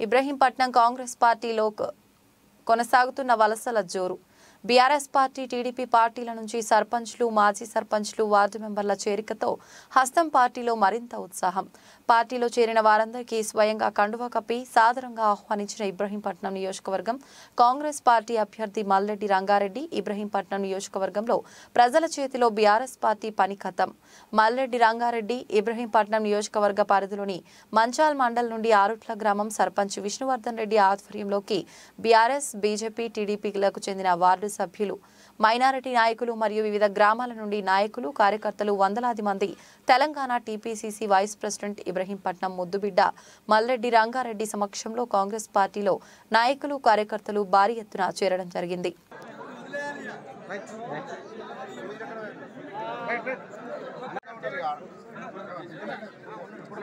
ఇబ్రహీంపట్నం కాంగ్రెస్ పార్టీలో కొనసాగుతున్న వలసల జోరు. బీఆర్ఎస్ పార్టీ టీడీపీ పార్టీల నుంచి సర్పంచ్లు మాజీ సర్పంచ్లు వార్డు మెంబర్ల చేరికతో హస్తం పార్టీలో మరింత ఉత్సాహం. పార్టీలో చేరిన వారందరికీ స్వయంగా కండువా కప్పి సాదరంగా ఆహ్వానించిన ఇబ్రహీంపట్నం నియోజకవర్గం కాంగ్రెస్ పార్టీ అభ్యర్థి మల్లెడ్డి రంగారెడ్డి ఇబ్రహీంపట్నం నియోజకవర్గంలో ప్రజల చేతిలో బీఆర్ఎస్ పార్టీ పని కథం. మల్లెడ్డి రంగారెడ్డి ఇబ్రహీంపట్నం నియోజకవర్గ పరిధిలోని మంచాల్ మండల్ నుండి ఆరుట్ల గ్రామం సర్పంచ్ విష్ణువర్ధన్ రెడ్డి ఆధ్వర్యంలోకి బీఆర్ఎస్ బీజేపీ టీడీపీలకు చెందిన వార్డు సభ్యులు. మైనారిటీ నాయకులు మరియు వివిధ గ్రామాల నుండి నాయకులు కార్యకర్తలు వందలాది మంది. Telangana TPCC vice president Ibrahimpatnam ముద్దుబిడ్డ మల్లెడ్డి రంగారెడ్డి సమక్షంలో కాంగ్రెస్ పార్టీలో నాయకులు కార్యకర్తలు భారీ ఎత్తున చేరడం జరిగింది.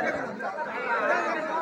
వేసుకోండి పక్కకు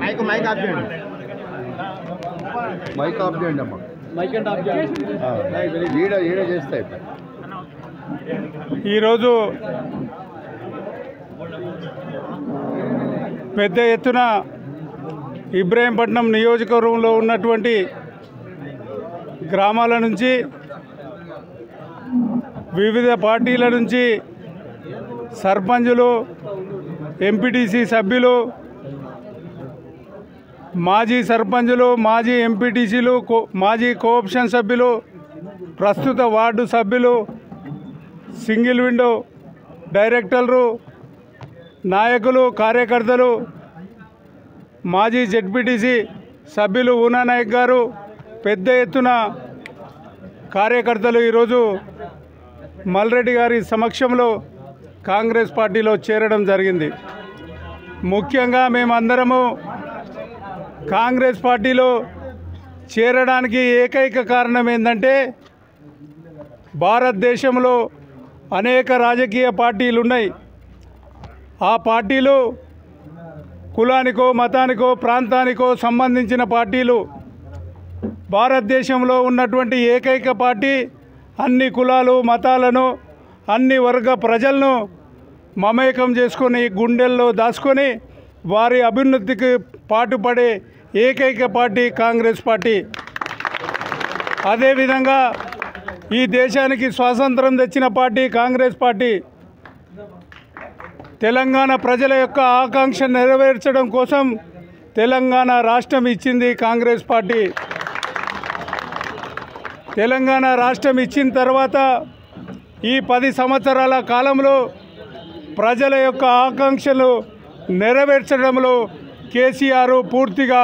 మైక్ మైక్ ఆఫ్ చేయండి మైక్ ఆఫ్ చేయండి అమ్మా ఈడ ఈడ చేస్తాయి ఈరోజు పెద్ద ఎత్తున ఇబ్రాహీంపట్నం నియోజకవర్గంలో ఉన్నటువంటి గ్రామాల నుంచి వివిధ పార్టీల నుంచి సర్పంచులు ఎంపీటీసీ సభ్యులు మాజీ సర్పంచులు మాజీ ఎంపీటీసీలు కో మాజీ కోఆప్షన్ సభ్యులు ప్రస్తుత వార్డు సభ్యులు సింగిల్ విండో డైరెక్టర్లు నాయకులు కార్యకర్తలు మాజీ జెడ్పీటీసీ సభ్యులు ఊనా నాయక్ గారు పెద్ద ఎత్తున కార్యకర్తలు ఈరోజు మల్రెడ్డి గారి సమక్షంలో కాంగ్రెస్ పార్టీలో చేరడం జరిగింది. ముఖ్యంగా మేమందరము కాంగ్రెస్ పార్టీలో చేరడానికి ఏకైక కారణం ఏంటంటే భారతదేశంలో అనేక రాజకీయ పార్టీలు ఉన్నాయి. ఆ పార్టీలు కులానికో మతానికో ప్రాంతానికో సంబంధించిన పార్టీలు. భారతదేశంలో ఉన్నటువంటి ఏకైక పార్టీ అన్ని కులాలు మతాలను అన్ని వర్గ ప్రజలను మమేకం చేసుకొని గుండెల్లో దాచుకొని వారి అభ్యున్నతికి పాటుపడే ఏకైక పార్టీ కాంగ్రెస్ పార్టీ. అదేవిధంగా ఈ దేశానికి స్వాతంత్రం తెచ్చిన పార్టీ కాంగ్రెస్ పార్టీ. తెలంగాణ ప్రజల యొక్క ఆకాంక్ష నెరవేర్చడం కోసం తెలంగాణ రాష్ట్రం ఇచ్చింది కాంగ్రెస్ పార్టీ. తెలంగాణ రాష్ట్రం ఇచ్చిన తర్వాత ఈ పది సంవత్సరాల కాలంలో ప్రజల యొక్క ఆకాంక్షలు నెరవేర్చడంలో కేసీఆర్ పూర్తిగా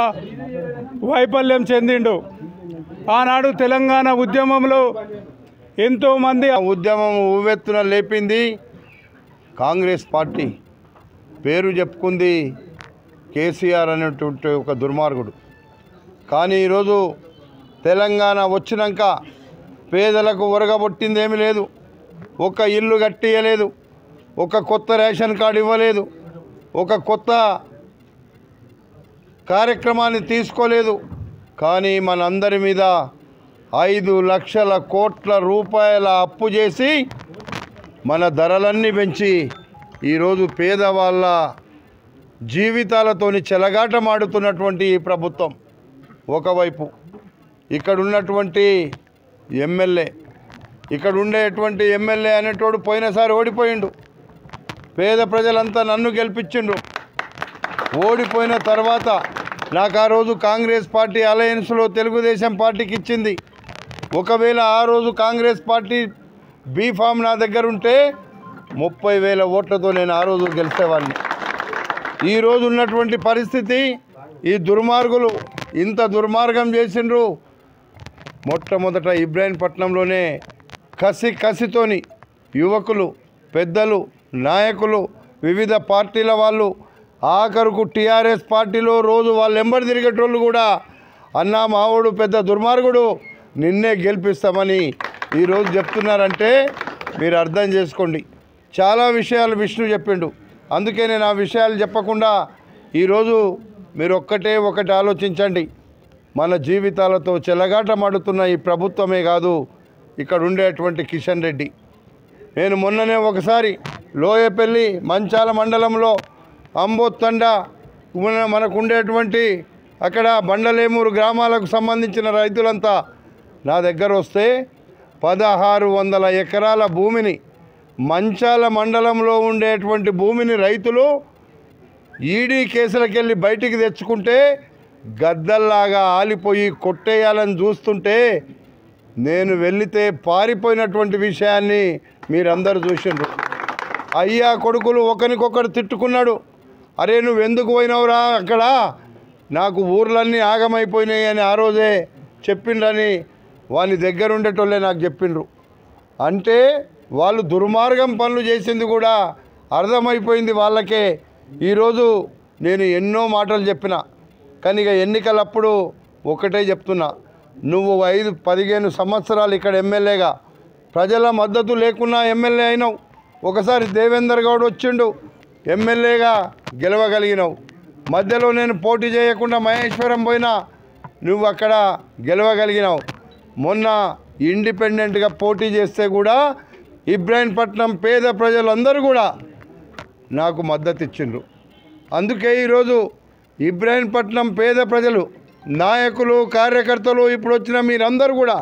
వైఫల్యం చెందిండు. ఆనాడు తెలంగాణ ఉద్యమంలో ఎంతోమంది ఆ ఉద్యమం ఉవ్వెత్తున లేపింది కాంగ్రెస్ పార్టీ. పేరు చెప్పుకుంది కేసీఆర్ అనేటువంటి ఒక దుర్మార్గుడు. కానీ ఈరోజు తెలంగాణ వచ్చినాక పేదలకు ఒరగబొట్టిందేమీ లేదు. ఒక ఇల్లు కట్టియలేదు. ఒక కొత్త రేషన్ కార్డు ఇవ్వలేదు. ఒక కొత్త కార్యక్రమాన్ని తీసుకోలేదు. కానీ మనందరి మీద ఐదు లక్షల కోట్ల రూపాయల అప్పు చేసి మన ధరలన్నీ పెంచి ఈరోజు పేదవాళ్ళ జీవితాలతోని చెలగాటమాడుతున్నటువంటి ఈ ప్రభుత్వం ఒకవైపు. ఇక్కడ ఉన్నటువంటి ఎమ్మెల్యే ఇక్కడ ఉండేటువంటి ఎమ్మెల్యే అనేటోడు పోయినసారి ఓడిపోయిండు. పేద ప్రజలంతా నన్ను గెలిపించిండ్రు. ఓడిపోయిన తర్వాత నాకు ఆ రోజు కాంగ్రెస్ పార్టీ అలయన్స్లో తెలుగుదేశం పార్టీకి ఇచ్చింది. ఒకవేళ ఆ రోజు కాంగ్రెస్ పార్టీ బీఫామ్ నా దగ్గర ఉంటే ముప్పై వేల ఓట్లతో నేను ఆ రోజు గెలిచేవాడిని. ఈరోజు ఉన్నటువంటి పరిస్థితి ఈ దుర్మార్గులు ఇంత దుర్మార్గం చేసిండ్రు. మొట్టమొదట ఇబ్రాహీంపట్నంలోనే కసి కసితోని యువకులు పెద్దలు నాయకులు వివిధ పార్టీల వాళ్ళు ఆఖరుకు టీఆర్ఎస్ పార్టీలో రోజు వాళ్ళు ఎంబడి తిరిగేటోళ్ళు కూడా అన్నా మావోడు పెద్ద దుర్మార్గుడు నిన్నే గెలిపిస్తామని ఈరోజు చెప్తున్నారంటే మీరు అర్థం చేసుకోండి. చాలా విషయాలు విష్ణు చెప్పిండు. అందుకే నేను ఆ విషయాలు చెప్పకుండా ఈరోజు మీరు ఒక్కటే ఒకటి ఆలోచించండి. మన జీవితాలతో చెలగాటమాడుతున్న ఈ ప్రభుత్వమే కాదు ఇక్కడ ఉండేటువంటి కిషన్ రెడ్డి. నేను మొన్ననే ఒకసారి లోయపల్లి మంచాల మండలంలో అంబోత్తండ మన మనకు ఉండేటువంటి అక్కడ బండలేమూరు గ్రామాలకు సంబంధించిన రైతులంతా నా దగ్గర వస్తే పదహారు వందల ఎకరాల భూమిని మంచాల మండలంలో ఉండేటువంటి భూమిని రైతులు ఈడీ కేసులకెళ్ళి బయటికి తెచ్చుకుంటే గద్దల్లాగా ఆలిపోయి కొట్టేయాలని చూస్తుంటే నేను వెళితే పారిపోయినటువంటి విషయాన్ని మీరందరూ చూసిండ్రు. అయ్యా కొడుకులు ఒకరికొకరు తిట్టుకున్నాడు. అరే నువ్వు ఎందుకు పోయినావురా అక్కడ? నాకు ఊర్లన్నీ ఆగమైపోయినాయి అని ఆ రోజే చెప్పిండ్రని వాని దగ్గర ఉండేటోళ్ళే నాకు చెప్పిండ్రు. అంటే వాళ్ళు దుర్మార్గం పనులు చేసింది కూడా అర్థమైపోయింది వాళ్ళకే. ఈరోజు నేను ఎన్నో మాటలు చెప్పిన. కానీ ఇక ఎన్నికలప్పుడు ఒకటే చెప్తున్నా. నువ్వు ఐదు పదిహేను సంవత్సరాలు ఇక్కడ ఎమ్మెల్యేగా. ప్రజల మద్దతు లేకున్నా ఎమ్మెల్యే అయినావు. ఒకసారి దేవేందర్ గౌడ్ వచ్చిండు ఎమ్మెల్యేగా గెలవగలిగినావు. మధ్యలో నేను పోటీ చేయకుండా మహేశ్వరం పోయినా నువ్వు అక్కడ గెలవగలిగినావు. మొన్న ఇండిపెండెంట్గా పోటీ చేస్తే కూడా ఇబ్రాహీంపట్నం పేద ప్రజలందరూ కూడా నాకు మద్దతు ఇచ్చిండ్రు. అందుకే ఈరోజు ఇబ్రాహీంపట్నం పేద ప్రజలు నాయకులు కార్యకర్తలు ఇప్పుడు వచ్చిన మీరందరూ కూడా